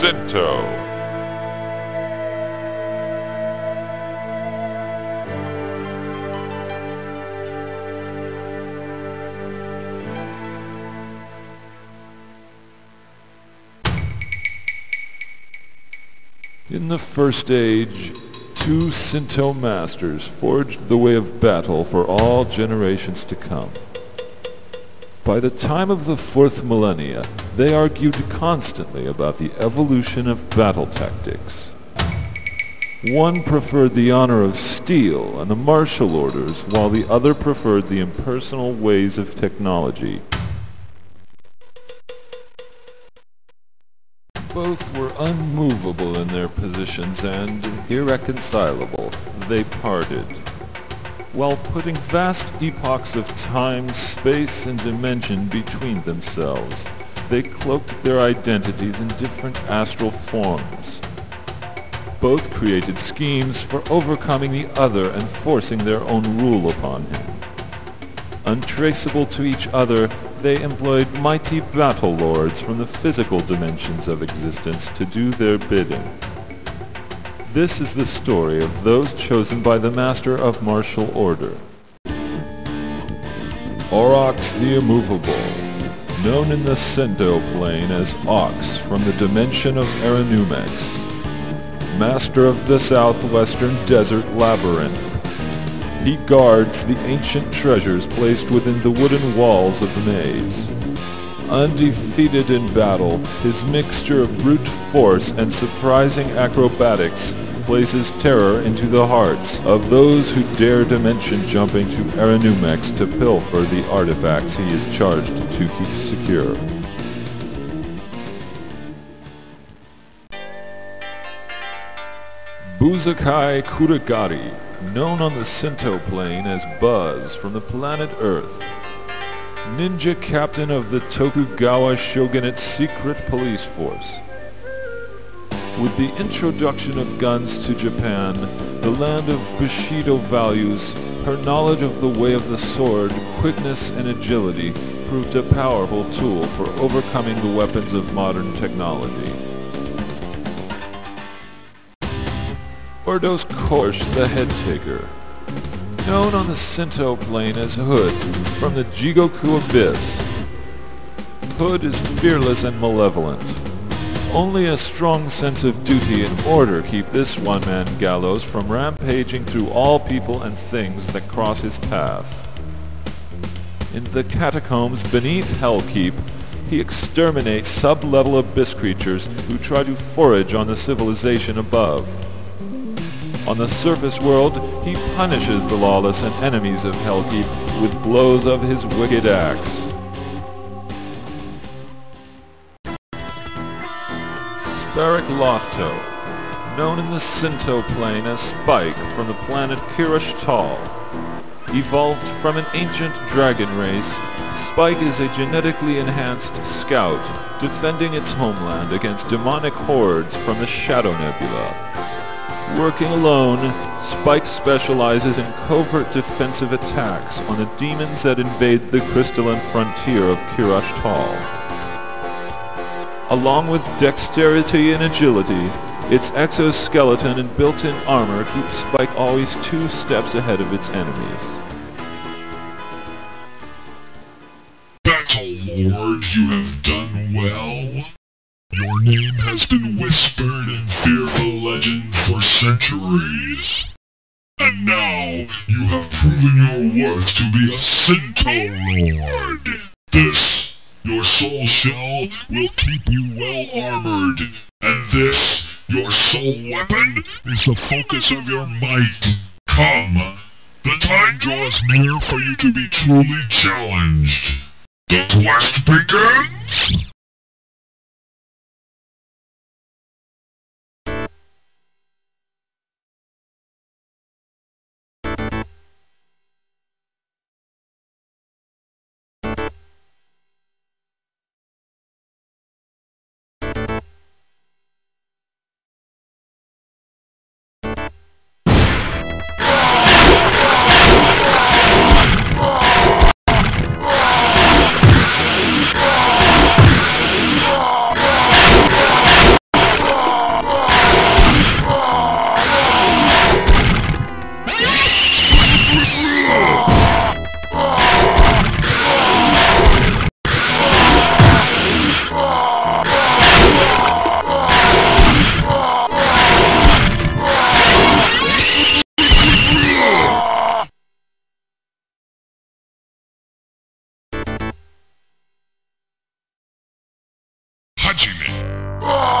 Sento. In the first age, two Sento masters forged the way of battle for all generations to come. By the time of the fourth millennia, they argued constantly about the evolution of battle tactics. One preferred the honor of steel and the martial orders, while the other preferred the impersonal ways of technology. Both were unmovable in their positions and irreconcilable. They parted. While putting vast epochs of time, space, and dimension between themselves, they cloaked their identities in different astral forms. Both created schemes for overcoming the other and forcing their own rule upon him. Untraceable to each other, they employed mighty battle lords from the physical dimensions of existence to do their bidding. This is the story of those chosen by the Master of Martial Order. Aurochs the Immovable, known in the Sento plane as Ox from the dimension of Aranumex, Master of the Southwestern Desert Labyrinth, he guards the ancient treasures placed within the wooden walls of the maze. Undefeated in battle, his mixture of brute force and surprising acrobatics places terror into the hearts of those who dare dimension jumping to Aranumex to pilfer the artifacts he is charged to keep secure. Buzakai Kuragari, known on the Sento plane as Buzz from the planet Earth. Ninja captain of the Tokugawa Shogunate's secret police force. With the introduction of guns to Japan, the land of Bushido values, her knowledge of the way of the sword, quickness, and agility proved a powerful tool for overcoming the weapons of modern technology. Ordos Korsh the Head Taker, known on the Sento plane as Hood from the Jigoku Abyss. Hood is fearless and malevolent. Only a strong sense of duty and order keep this one-man gallows from rampaging through all people and things that cross his path. In the catacombs beneath Hellkeep, he exterminates sub-level abyss creatures who try to forage on the civilization above. On the surface world, he punishes the lawless and enemies of Hellkeep with blows of his wicked axe. Lothto, known in the Sento plane as Spike from the planet Kirish Tal. Evolved from an ancient dragon race, Spike is a genetically enhanced scout, defending its homeland against demonic hordes from the Shadow Nebula. Working alone, Spike specializes in covert defensive attacks on the demons that invade the crystalline frontier of Kirash Tal. Along with dexterity and agility, its exoskeleton and built-in armor keep Spike always two steps ahead of its enemies. Battle Lord, you have done well. Your name has been whispered in fearful legend for centuries. And now you have proven your worth to be a Sento Lord. This, your soul shell, will keep you well armored. And this, your soul weapon, is the focus of your might. Come, the time draws near for you to be truly challenged. The quest begins! Touching me.